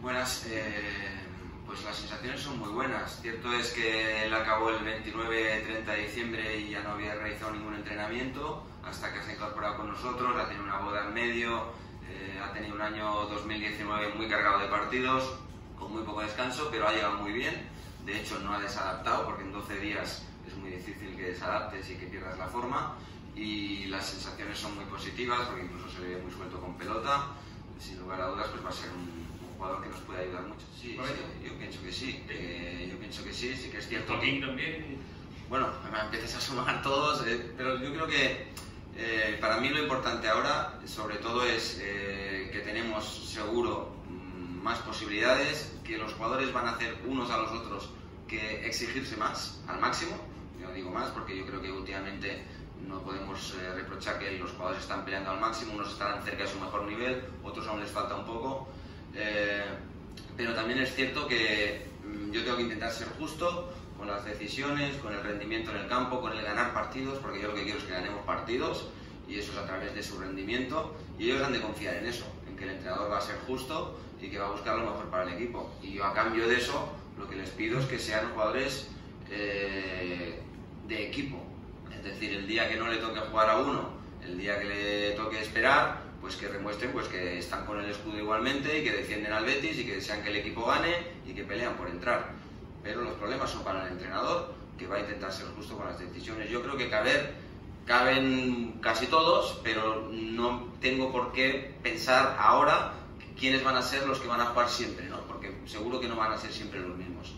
Buenas, eh, pues las sensaciones son muy buenas. Cierto es que él acabó el 29-30 de diciembre y ya no había realizado ningún entrenamiento hasta que se ha incorporado con nosotros, ha tenido una boda en medio, eh, ha tenido un año 2019 muy cargado de partidos, con muy poco descanso, pero ha llegado muy bien. De hecho, no ha desadaptado porque en 12 días es muy difícil que desadaptes y que pierdas la forma. Y las sensaciones son muy positivas porque incluso se ve muy suelto con pelota. Sin lugar a dudas, pues va a ser un, jugador que nos puede ayudar mucho. Sí, yo pienso que sí. Eh, yo pienso que sí, sí que es cierto. Joaquín también. Bueno, empiezas a sumar todos, eh, pero yo creo que eh, para mí lo importante ahora, sobre todo, es que tenemos seguro mm, más posibilidades, que los jugadores van a hacer unos a los otros que exigirse más, al máximo. Yo digo más porque yo creo que últimamente no podemos reprochar que los jugadores están peleando al máximo, unos estarán cerca de su mejor nivel, otros aún les falta un poco. Eh, pero también es cierto que mm, yo tengo que intentar ser justo con las decisiones, con el rendimiento en el campo, con el ganar partidos, porque yo lo que quiero es que ganemos partidos y eso es a través de su rendimiento y ellos han de confiar en eso, en que el entrenador va a ser justo y que va a buscar lo mejor para el equipo. Y yo a cambio de eso lo que les pido es que sean jugadores eh, de equipo, es decir, el día que no le toque jugar a uno, el día que le toque esperar, pues que demuestren pues que están con el escudo igualmente y que defienden al Betis y que desean que el equipo gane y que pelean por entrar. Pero los problemas son para el entrenador, que va a intentar ser justo con las decisiones. Yo creo que caber, caben casi todos, pero no tengo por qué pensar ahora quiénes van a ser los que van a jugar siempre, ¿no? porque seguro que no van a ser siempre los mismos.